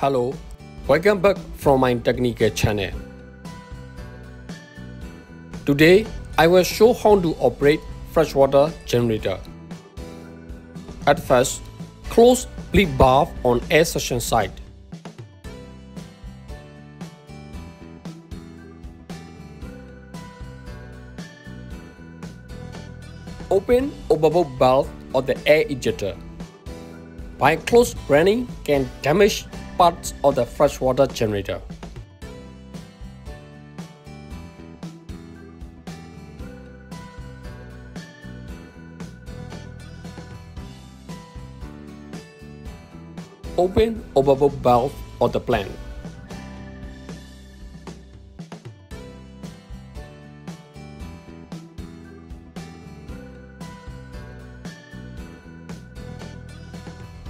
Hello, welcome back from my technical channel. Today, I will show how to operate freshwater generator. At first, close bleed valve on air suction side. Open overflow valve of the air ejector. By close running can damage parts of the freshwater generator. Open overflow valve of the plant.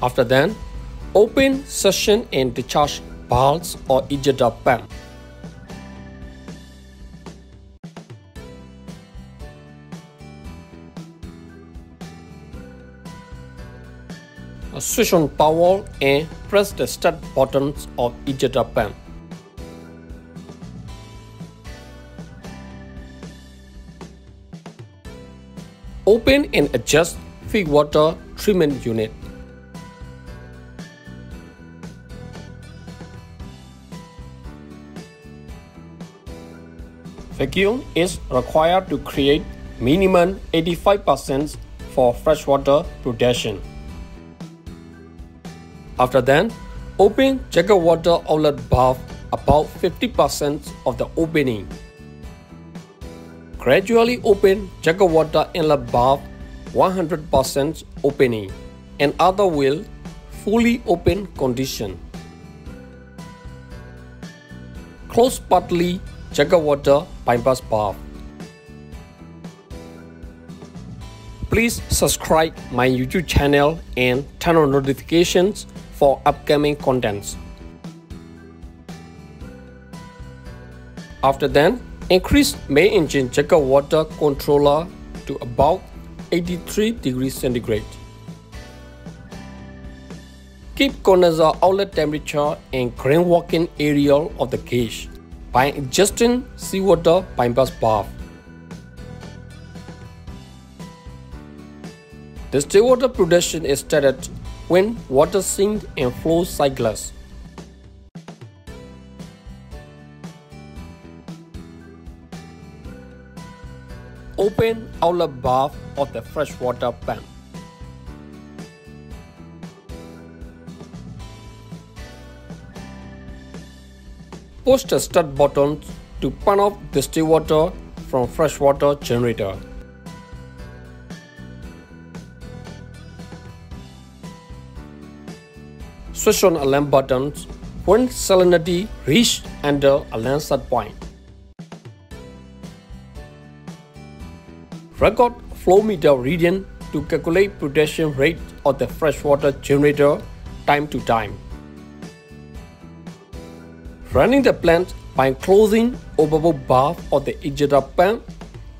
After that, open suction and discharge valves or ejector pump. Switch on power and press the start buttons of ejector pump. Open and adjust feed water treatment unit. Vacuum is required to create minimum 85% for freshwater protection. After that, open jacket water outlet valve about 50% of the opening. Gradually open jacket water inlet valve 100% opening and other will fully open condition. Close partly Jacket Water Bypass Valve. Please subscribe my YouTube channel and turn on notifications for upcoming contents. After that, increase main engine jacket water controller to about 83 degrees centigrade. Keep condenser outlet temperature and grain working area of the by adjusting seawater bypass bath. The seawater production is started when water sinks and flows cycles. Open outlet bath of the freshwater pump. Push the start button to pan off the water from freshwater generator. Switch on alarm buttons when salinity reached under alarm set point. Record flow meter reading to calculate production rate of the freshwater generator time to time. Running the plant by closing overflow valve of the ejector pump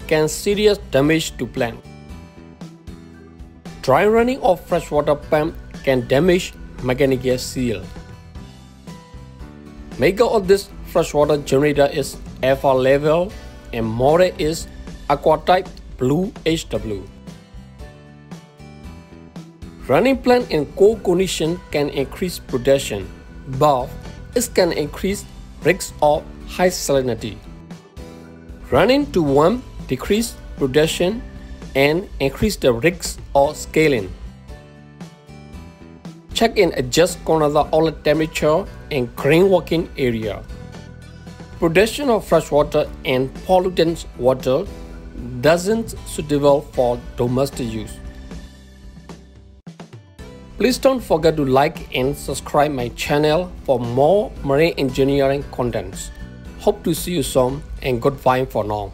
can serious damage to plant. Dry running of freshwater pump can damage mechanical seal. Maker of this freshwater generator is Alfa Laval and model is Aquatype Blue HW. Running plant in cold condition can increase production, but it can increase risk of high salinity. Running to warm decrease production and increase the risk of scaling. Check and adjust condenser outlet temperature and grain working area. Production of freshwater and pollutant water doesn't suitable for domestic use. Please don't forget to like and subscribe my channel for more marine engineering contents. Hope to see you soon and goodbye for now.